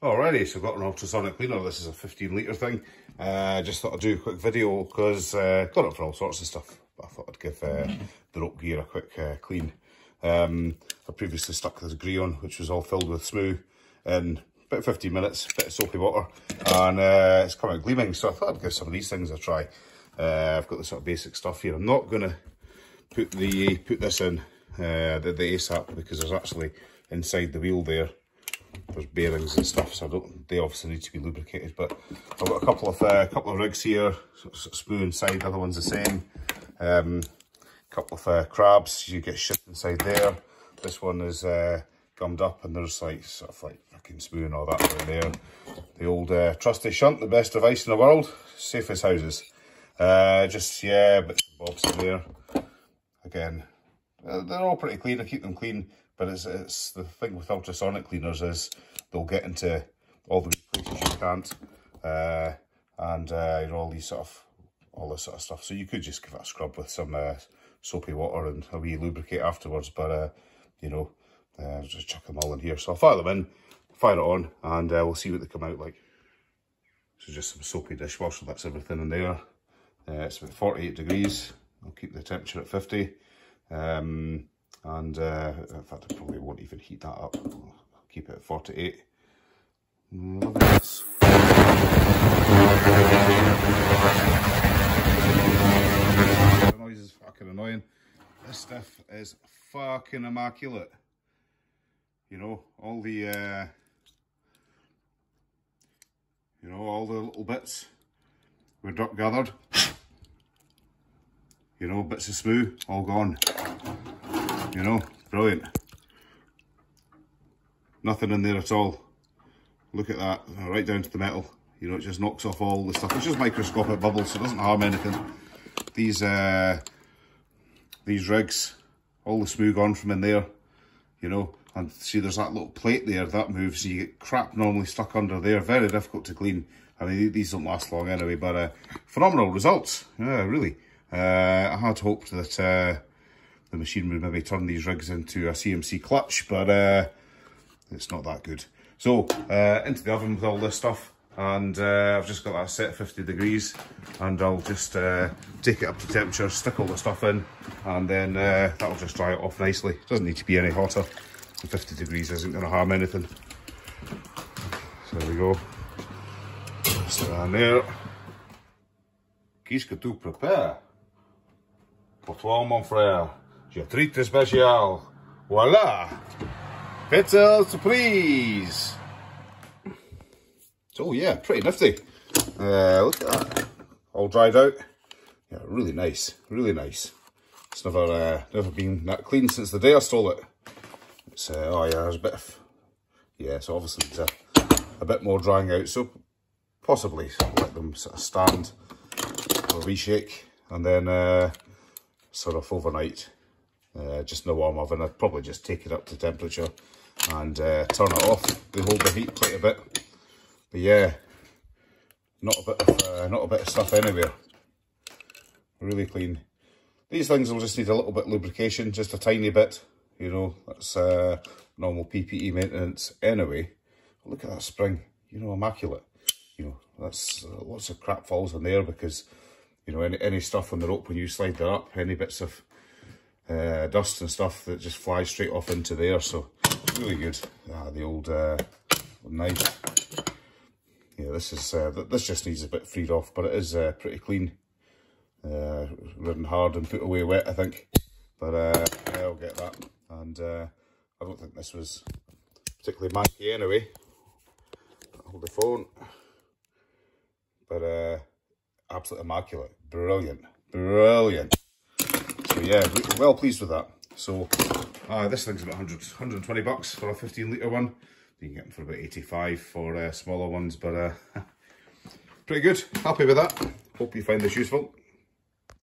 Alrighty, so I've got an ultrasonic cleaner. This is a 15 litre thing. Uh, just thought I'd do a quick video because uh, got it for all sorts of stuff. But I thought I'd give uh, the rope gear a quick uh, clean. Um, I previously stuck this Grillon, which was all filled with SMOO in about 15 minutes, bit of soapy water, and uh, it's come out gleaming. So I thought I'd give some of these things a try. Uh, I've got the sort of basic stuff here. I'm not going to put the put this in the, the ASAP because there's actually inside the wheel there there's bearings and stuff, so I don't. They obviously need to be lubricated. But I've got a couple of uh, couple of rigs here, smooth inside. The other one's the same. Um, couple of uh, crabs. You get shit inside there. This one is uh, gummed up, and there's like sort of like fucking and all that in there. The old uh, trusty shunt, the best device in the world, safest houses. Uh, just yeah, bits and bobs in there. Again, they're all pretty clean. I keep them clean. But it's, it's the thing with ultrasonic cleaners is they'll get into all the places you can't, uh, and uh, you know all these sort of all this sort of stuff. So you could just give it a scrub with some uh, soapy water and a wee lubricate afterwards. But uh, you know, uh, just chuck them all in here. So I'll fire them in, fire it on, and uh, we'll see what they come out like. So just some soapy dishwasher. That's everything in there. Uh, it's about 48 degrees. I'll keep the temperature at 50. Um, and uh, in fact I probably won't even heat that up. I'll keep it at 48. Look this. The noise is fucking annoying. This stuff is fucking immaculate. You know, all the, uh, you know, all the little bits were dirt gathered. You know, bits of SMOO, all gone you know, brilliant. Nothing in there at all. Look at that, right down to the metal. You know, it just knocks off all the stuff. It's just microscopic bubbles, so it doesn't harm anything. These uh, these rigs, all the SMOO gone from in there, you know, and see there's that little plate there, that moves, you get crap normally stuck under there, very difficult to clean. I mean, these don't last long anyway, but uh, phenomenal results, yeah, really. Uh, I had hoped that uh, the machine would maybe turn these rigs into a CMC clutch, but uh, it's not that good. So uh, into the oven with all this stuff, and uh, I've just got that set at 50 degrees, and I'll just uh, take it up to temperature, stick all the stuff in, and then uh, that'll just dry it off nicely. It doesn't need to be any hotter. 50 degrees isn't going to harm anything. So there we go. Stick that there. Qu'est-ce que tu prépares? Pour toi, mon frère. J'ai treat spécial. Voila! Pizza surprise! So yeah, pretty nifty. Uh, look at that. All dried out. Yeah, really nice. Really nice. It's never uh, never been that clean since the day I stole it. It's, uh, oh yeah, there's a bit of, yeah, so obviously it's a, a bit more drying out. So possibly let them sort of stand or reshake and then uh, sort of overnight uh, just in a warm oven. I'd probably just take it up to temperature and uh, turn it off. They hold the heat quite a bit. But yeah, not a bit of uh, not a bit of stuff anywhere. Really clean. These things will just need a little bit of lubrication, just a tiny bit. You know, that's uh, normal PPE maintenance anyway. Look at that spring, you know, immaculate. You know, that's uh, lots of crap falls in there because, you know, any, any stuff on the rope when you slide that up, any bits of uh, dust and stuff that just flies straight off into there. So really good. Ah, the old uh, knife. Yeah, this is uh, this just needs a bit freed off, but it is uh, pretty clean. Uh, ridden hard and put away wet, I think. But uh, I'll get that. And uh, I don't think this was particularly manky anyway. Hold the phone. But uh, absolutely immaculate. Brilliant. Brilliant so yeah, well pleased with that. So uh, this thing's about 100, 120 bucks for a 15 litre one. You can get them for about 85 for uh, smaller ones, but uh, pretty good. Happy with that. Hope you find this useful.